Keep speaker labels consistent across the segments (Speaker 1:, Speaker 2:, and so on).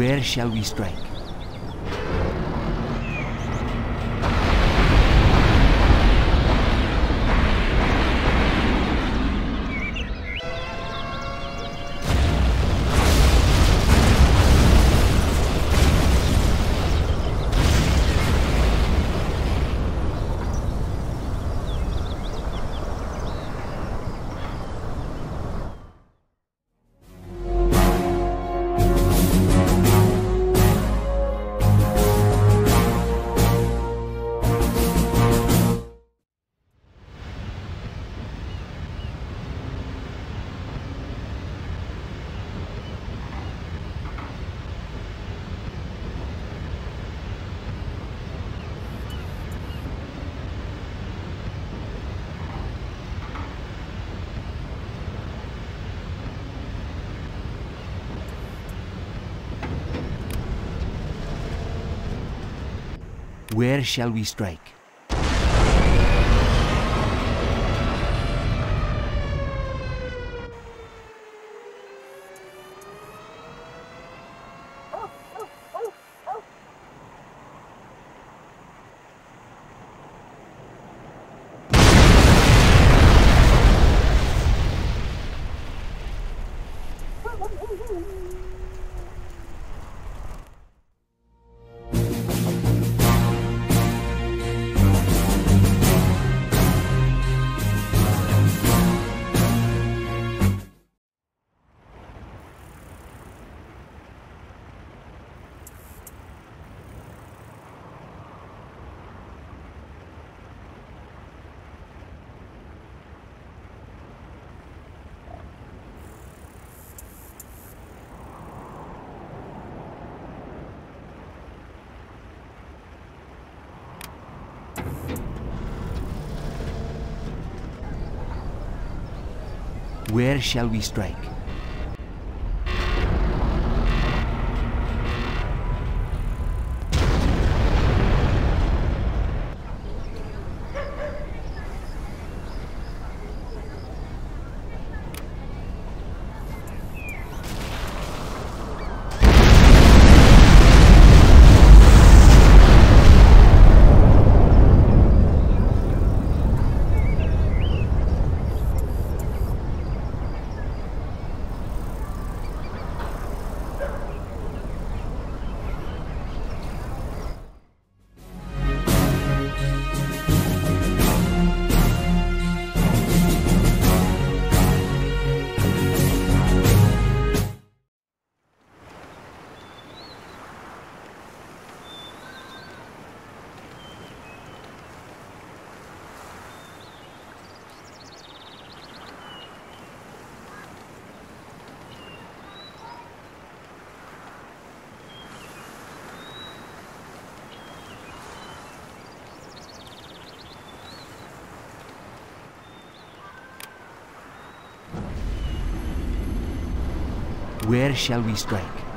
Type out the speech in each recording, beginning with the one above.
Speaker 1: Where shall we strike? Where shall we strike? Where shall we strike? Where shall we strike?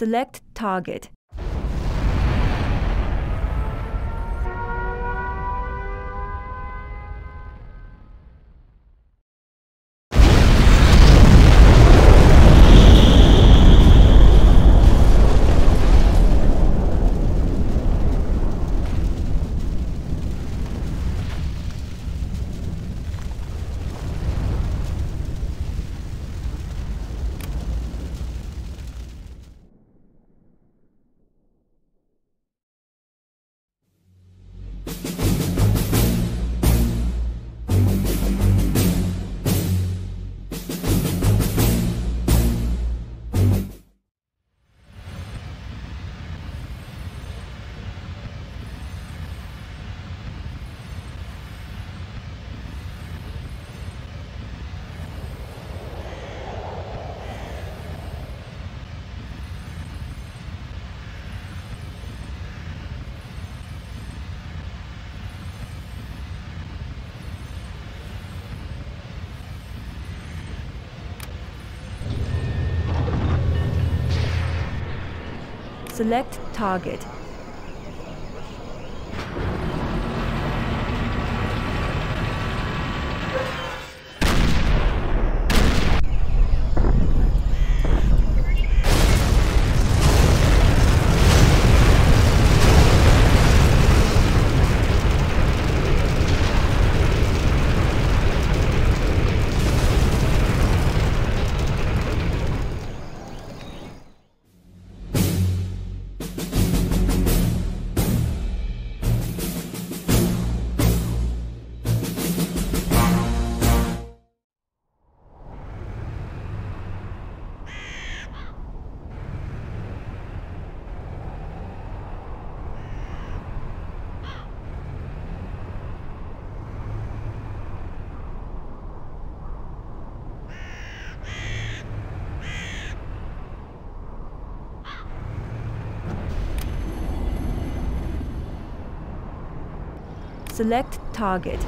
Speaker 2: Select target.
Speaker 3: Select target. Select target.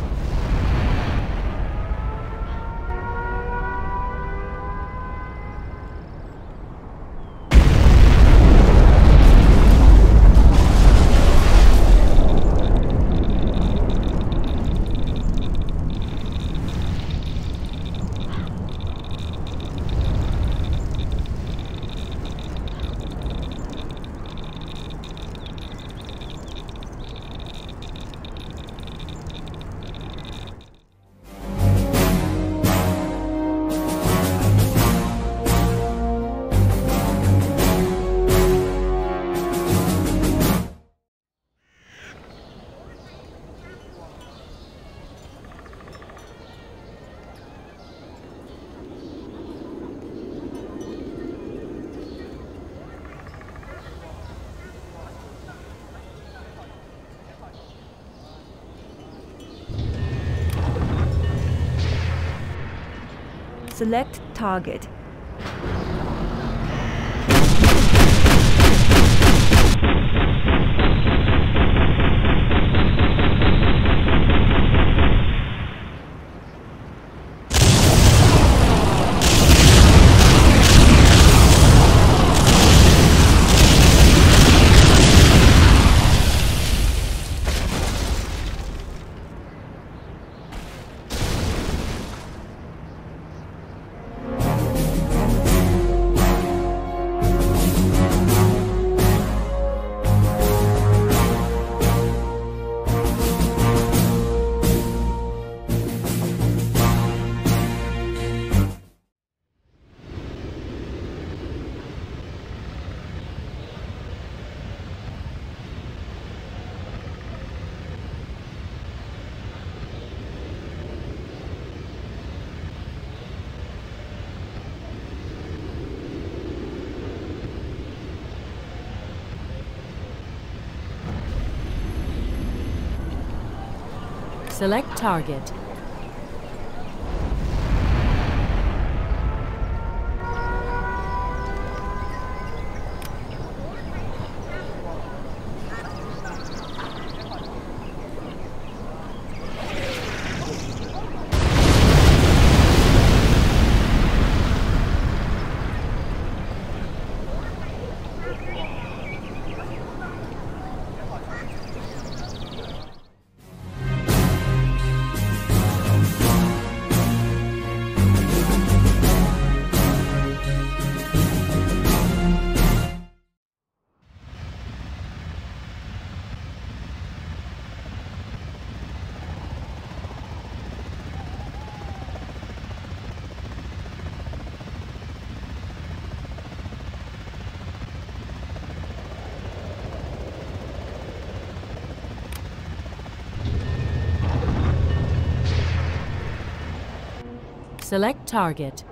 Speaker 3: Select target.
Speaker 2: Select target. Select target.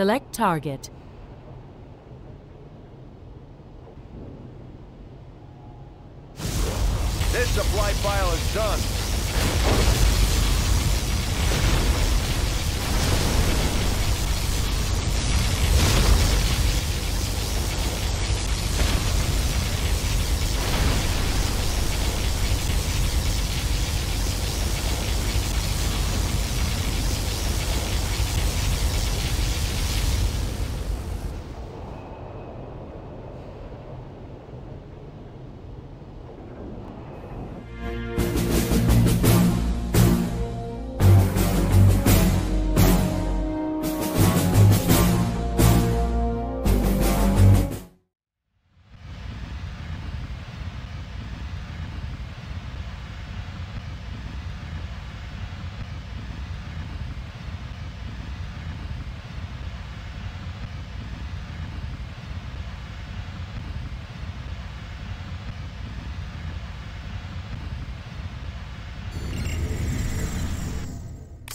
Speaker 2: Select target.
Speaker 4: This supply file is done.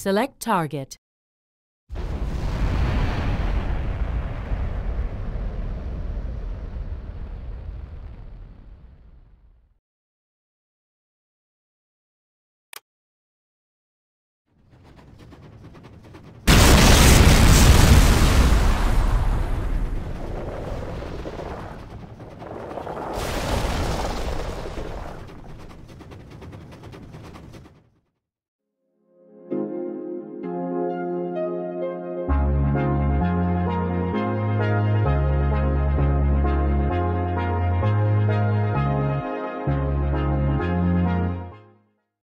Speaker 2: Select target.